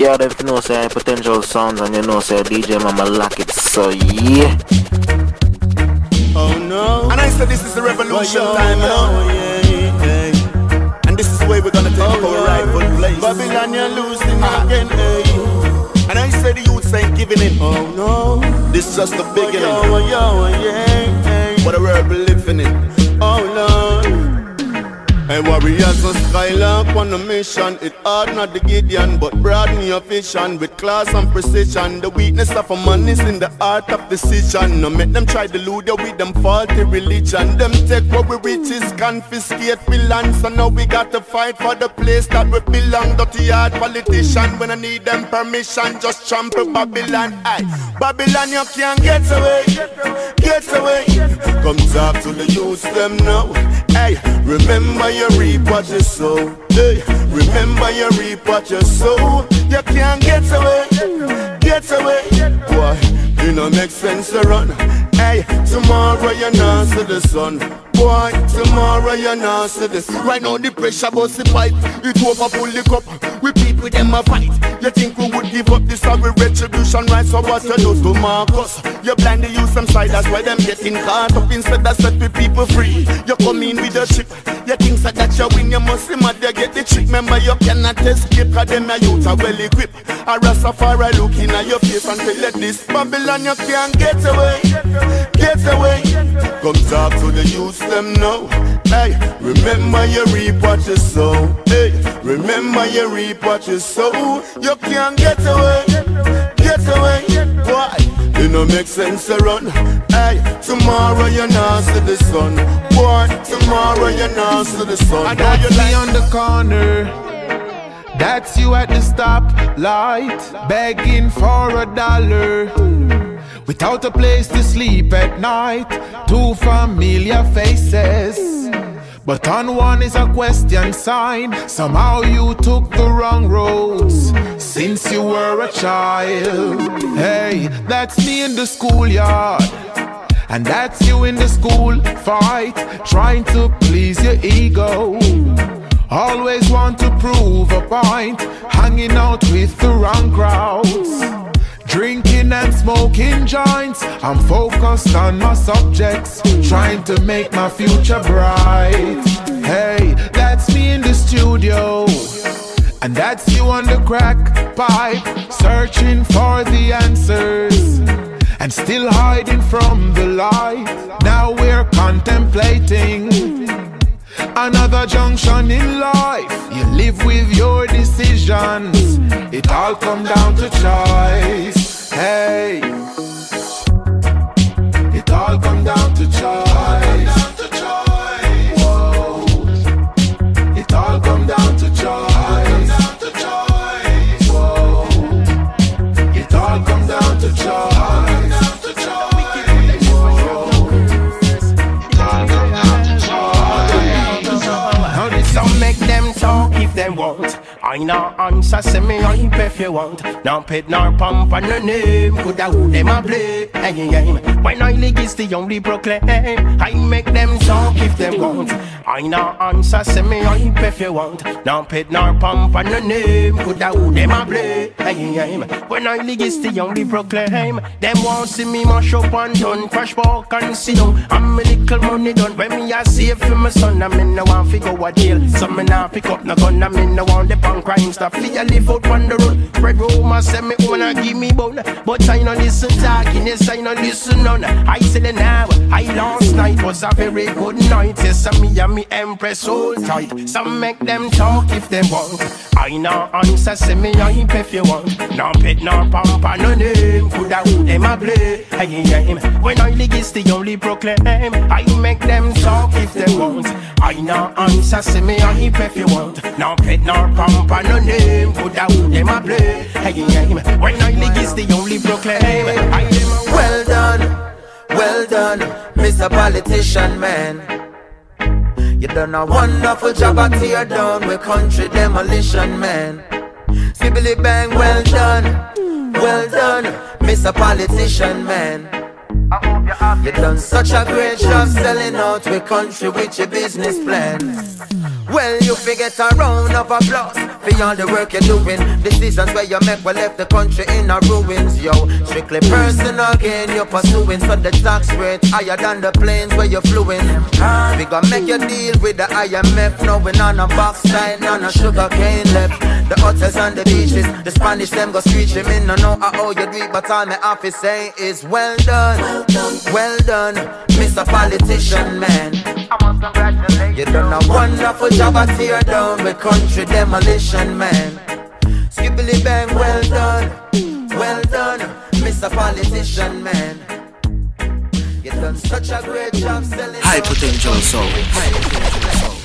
Yeah, if you know say potential sounds and you know say DJ Mama lock it, so yeah. Oh no. And I said this is the revolution oh, time, you know. Yeah, yeah. And this is the way we're gonna take oh, our rightful place. Babylon, you're losing uh-huh. again, hey. And I said the youths ain't giving in. Oh no. This is just the beginning. Oh, yo, yo, yeah, yeah. What a world we're living in. Oh Lord. Hey, warriors of Skylark on a mission. It hard not the Gideon, but broaden your vision with class and precision. The weakness of a man is in the art of decision. No make them try to lure you with them faulty religion. Them take what we riches, confiscate we land. So now we got to fight for the place that we belong. Dirty hard politician, when I need them permission, just trample Babylon. Aye, Babylon, you can't get away, get away. Come talk to the youth them now. Hey, remember you reap what you sow. Hey, remember you reap what you sow. You can't get away, get away. Why? You know make sense to run. Hey, tomorrow you're not see the sun. Boy, tomorrow you're not see the sun. Right now the pressure bust the pipe. It over full the cup. We people them a fight. You think we would give up this sorry retribution right? So what you do to Marcus? You blind the use some side, that's why them getting caught up instead of set the people free. You come in with a chip. You think so that you win, you must see mad, you get the trick. Remember you cannot escape, cause them a youth are well equipped. A Rastafari looking at your face and tell you this Babylon you can't get away, get away. Come talk to the youth them now. Hey, remember you reap what you sow. Hey, remember you reap what you sow. You can't get away, get away. Why? It no make sense to run. Hey, tomorrow you're not see the sun. Boy, tomorrow you're not see the sun. I know you're like on the corner. That's you at the stop light, begging for a dollar. Without a place to sleep at night, two familiar faces. But on one is a question sign. Somehow you took the wrong roads since you were a child. Hey, that's me in the schoolyard. And that's you in the school fight, trying to please your ego. Always want to prove a point, hanging out with the wrong crowds. Drinking joints. I'm focused on my subjects, trying to make my future bright. Hey, that's me in the studio. And that's you on the crack pipe, searching for the answers. And still hiding from the light. Now we're contemplating another junction in life. You live with your decisions. It all comes down to choice. Hey, them want. I not answer, say me hype if you want. Now pit nor pump on the name, coulda who them a play. When I league is the only proclaim, I make them talk if they want. I not answer, say me hype if you want. Now pit nor pump on the name, coulda who them a play. When I league is the only proclaim, them want see me mash up and done, crash walk and see down. I'm a little money done when me a save for my son. I'm in the one figure a deal, so me now pick up no gun. I'm in the one the punk crime stuff. Feel live out on the road. Red rumor say me wanna give me bone, but I no listen talking. Yes, I no listen none. I say the now. I last night was a very good night. Yes, me and me empress hold tight. Some make them talk if they want. I no answer. Say me hype if you want. No pet, no pump, no name. Coulda who them a play. Hey, hey, when I league is the only proclaim. I make them talk if they want. I no answer. Say me hype if you want. No pet, no pump, no name. Coulda who them a play. Hey, hey, when I league is the only proclaim. I am well done, well done, Mr. Politician Man. You done a wonderful job at tear down with country demolition, man. Sibbly bang, well done, well done, Mr. Politician Man. You done such a great job selling out the country with your business plan. Well, you forget a round of applause for all the work you're doing. Decisions where you make will left the country in a ruins, yo. Strictly personal gain you're pursuing, so the tax rate higher than the planes where you're fluing. We gonna make you deal with the IMF, knowing on a box side, on a sugar cane left. The hotels and the beaches, the Spanish them go screeching. Me no know how you do but all my office say is well done, well done, Mr. Politician Man. You done a wonderful job at tear down with country demolition, man. Skippily bang, well done, well done, Mr. Politician, man. You done such a great job selling. High potential soul. High potential soul.